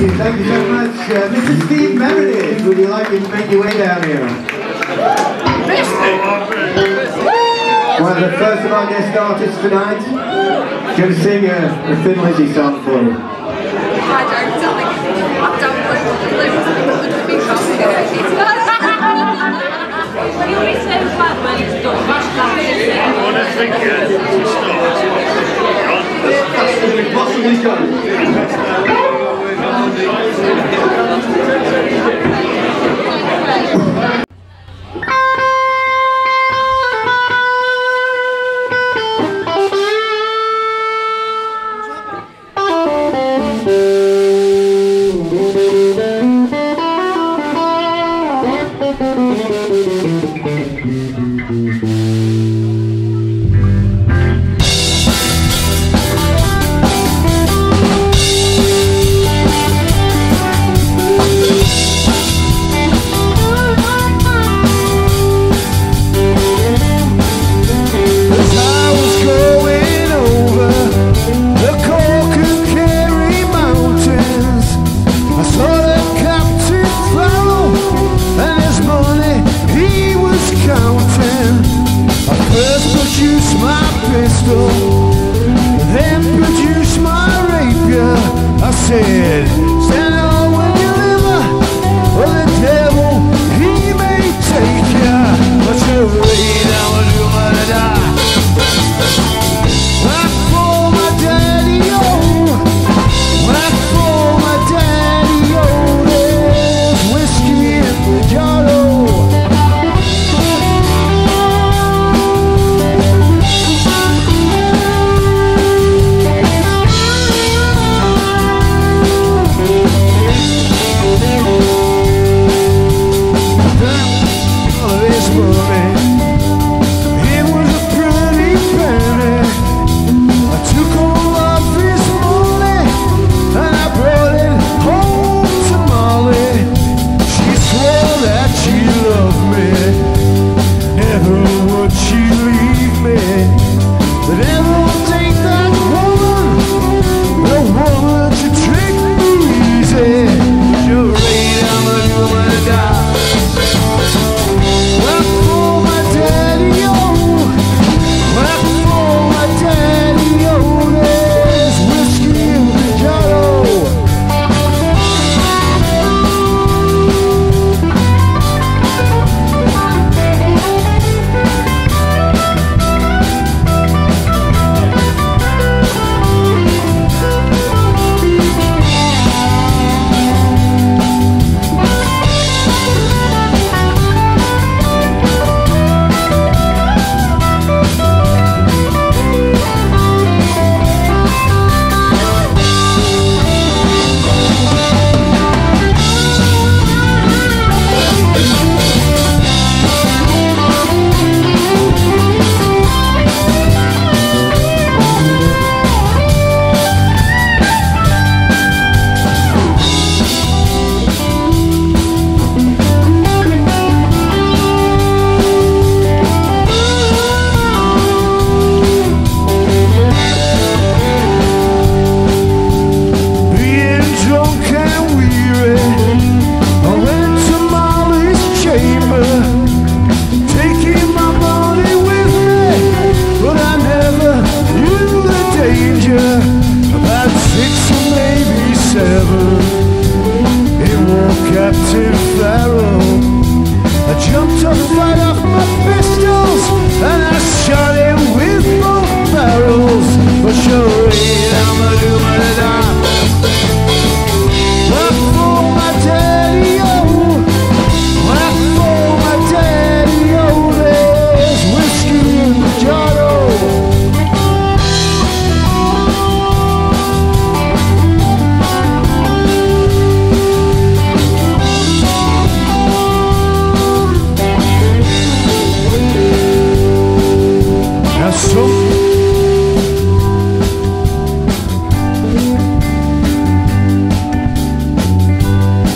you, thank you so much. Uh, Steve Meredith, would you like to make your way down here? One of the first of our guest artists tonight. Going to sing a, a Thin Lizzy song for you. produce my pistol Then produce my rapier. I said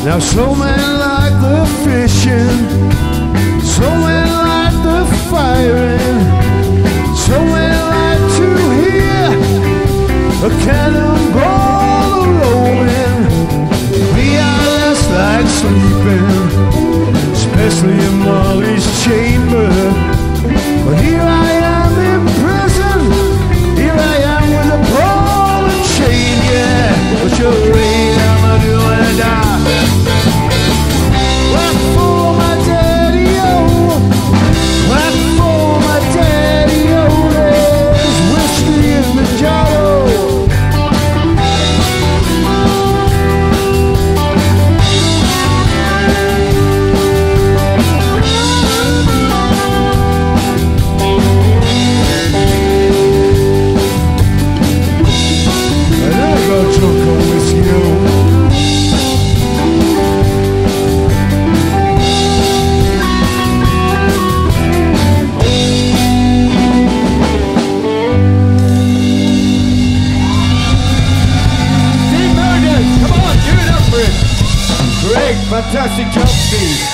Now snowmen like the fishing, snowmen like the firing, snowmen like to hear a cannonball rolling. are less like sleeping, especially in Molly's chamber. But here I fantastic job, Steve.